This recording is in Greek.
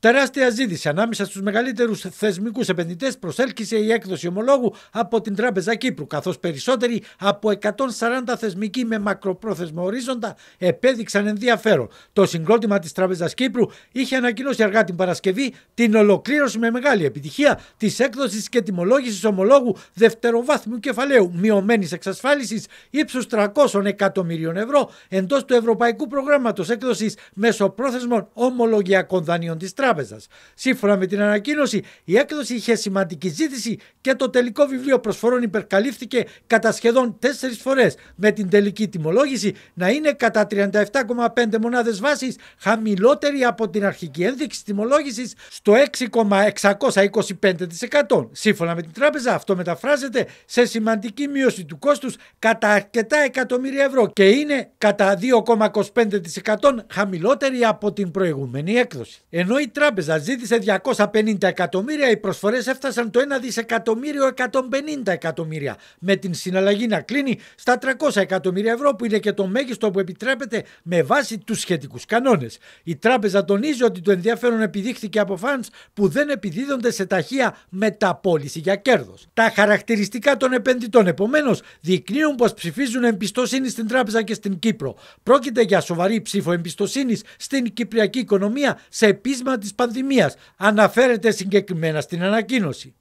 Τεράστια ζήτηση ανάμεσα στους μεγαλύτερους θεσμικούς επενδυτές προσέλκυσε η έκδοση ομολόγου από την Τράπεζα Κύπρου, καθώς περισσότεροι από 140 θεσμικοί με μακροπρόθεσμο ορίζοντα επέδειξαν ενδιαφέρον. Το συγκρότημα της Τράπεζας Κύπρου είχε ανακοινώσει αργά την Παρασκευή την ολοκλήρωση με μεγάλη επιτυχία της έκδοσης και τιμολόγησης ομολόγου δευτεροβάθμιου κεφαλαίου μειωμένης εξασφάλισης ύψους 300 εκατομμυρίων ευρώ εντός του Ευρωπαϊκού Προγράμματος Έκδοσης Μεσοπρόθεσμων Ομολογιακών Δανείων της Τράπεζα. Σύμφωνα με την ανακοίνωση, η έκδοση είχε σημαντική ζήτηση και το τελικό βιβλίο προσφορών υπερκαλύφθηκε κατά σχεδόν τέσσερις φορές, με την τελική τιμολόγηση να είναι κατά 37,5 μονάδες βάσης χαμηλότερη από την αρχική ένδειξη τιμολόγησης στο 6,625%. Σύμφωνα με την τράπεζα, αυτό μεταφράζεται σε σημαντική μείωση του κόστους κατά αρκετά εκατομμύρια ευρώ και είναι κατά 2,25% χαμηλότερη από την προηγούμενη έκδοση. Ενώ η τράπεζα ζήτησε 250 εκατομμύρια, οι προσφορές έφτασαν το 1 δισεκατομμύριο 150 εκατομμύρια. Με την συναλλαγή να κλείνει στα 300 εκατομμύρια ευρώ, που είναι και το μέγιστο που επιτρέπεται με βάση τους σχετικούς κανόνες. Η τράπεζα τονίζει ότι το ενδιαφέρον επιδείχθηκε από φαντς που δεν επιδίδονται σε ταχεία μεταπόληση για κέρδος. Τα χαρακτηριστικά των επενδυτών, επομένως, δεικνύουν πως ψηφίζουν εμπιστοσύνη στην τράπεζα και στην Κύπρο. Πρόκειται για σοβαρή ψήφο εμπιστοσύνης στην κυπριακή οικονομία σε επίσημα της πανδημίας αναφέρεται συγκεκριμένα στην ανακοίνωση.